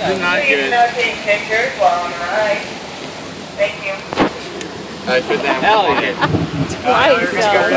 Do Not Please it. not take pictures while on the ride. Thank you. I put that Hell one yeah. in. Twice, Uh,